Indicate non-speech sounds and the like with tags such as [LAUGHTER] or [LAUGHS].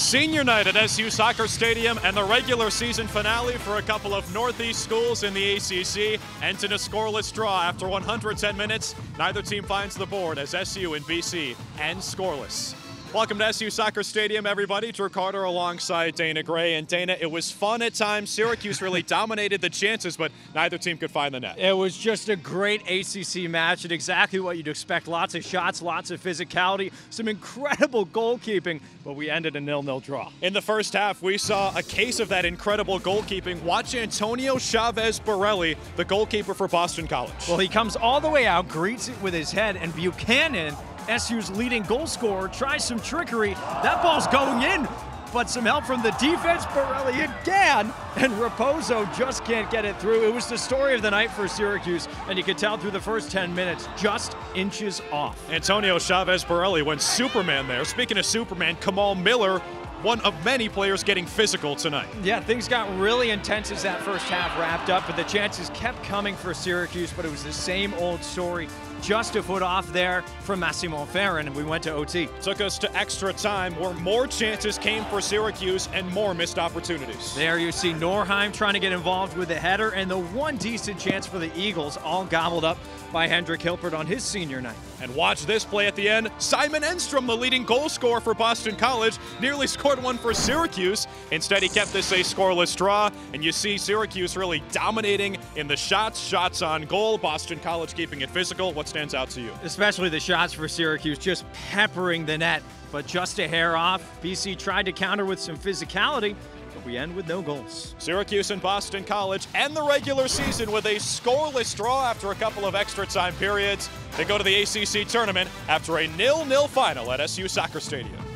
Senior night at SU Soccer Stadium and the regular season finale for a couple of Northeast schools in the ACC ends in a scoreless draw after 110 minutes. Neither team finds the board as SU and BC end scoreless. Welcome to SU Soccer Stadium, everybody. Drew Carter alongside Dana Gray. And Dana, it was fun at times. Syracuse really [LAUGHS] dominated the chances, but neither team could find the net. It was just a great ACC match and exactly what you'd expect. Lots of shots, lots of physicality, some incredible goalkeeping, but we ended a nil-nil draw. In the first half, we saw a case of that incredible goalkeeping. Watch Antonio Chavez Borelli, the goalkeeper for Boston College. Well, he comes all the way out, greets it with his head, and Buchanan SU's leading goal scorer tries some trickery. That ball's going in, but some help from the defense. Borelli again, and Raposo just can't get it through. It was the story of the night for Syracuse, and you could tell through the first 10 minutes, just inches off. Antonio Chavez Borelli went Superman there. Speaking of Superman, Kamal Miller one of many players getting physical tonight. Yeah, things got really intense as that first half wrapped up, but the chances kept coming for Syracuse, but it was the same old story. Just a foot off there from Massimo Ferrin, and we went to OT. Took us to extra time where more chances came for Syracuse and more missed opportunities. There you see Norheim trying to get involved with the header, and the one decent chance for the Eagles, all gobbled up by Hendrik Hilpert on his senior night. And watch this play at the end. Simon Enstrom, the leading goal scorer for Boston College, nearly scored one for Syracuse. Instead, he kept this a scoreless draw. And you see Syracuse really dominating in the shots, shots on goal. Boston College keeping it physical. What stands out to you? Especially the shots for Syracuse, just peppering the net, but just a hair off. BC tried to counter with some physicality, but we end with no goals. Syracuse and Boston College end the regular season with a scoreless draw after a couple of extra time periods. They go to the ACC tournament after a nil-nil final at SU Soccer Stadium.